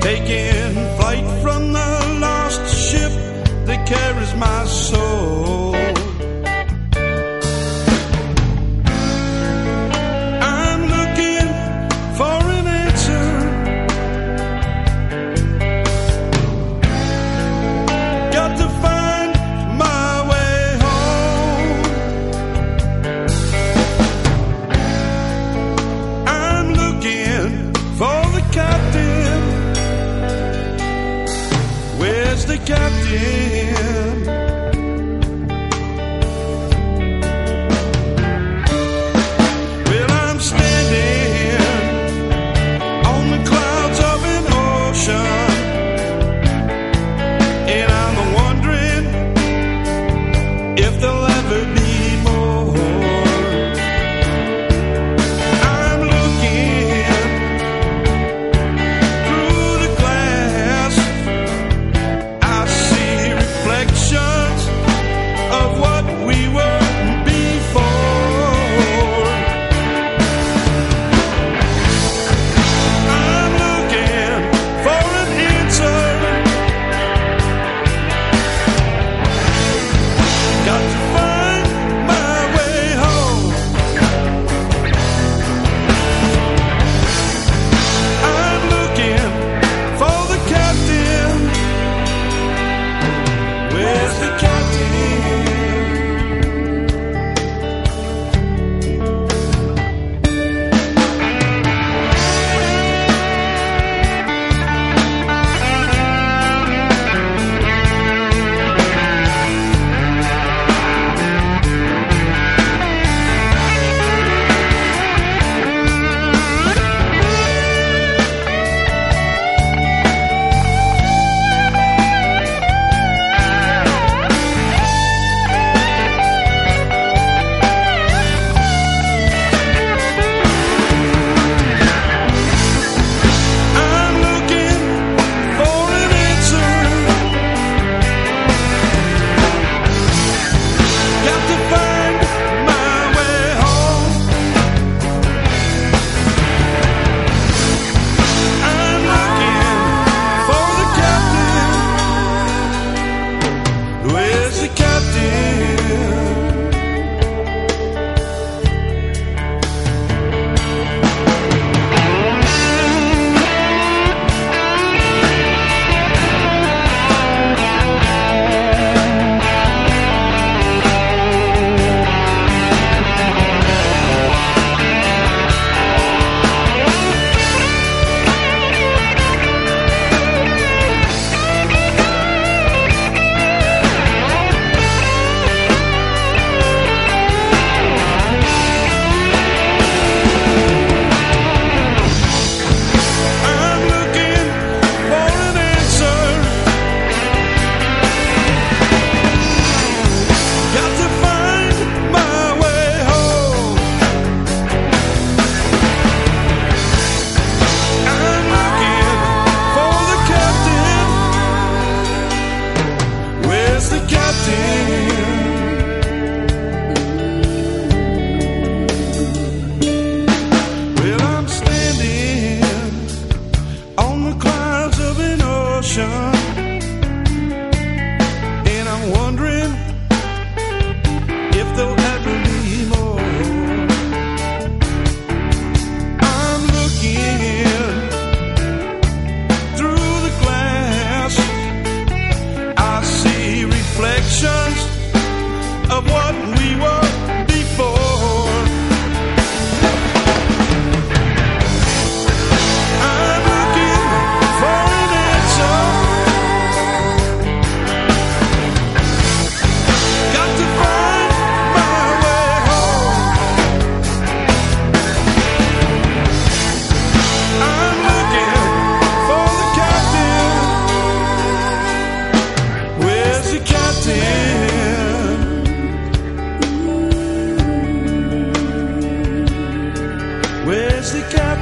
taking flight from the lost ship that carries my soul.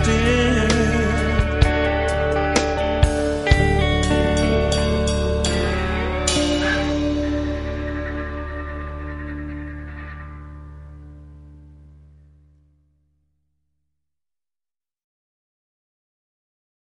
accepting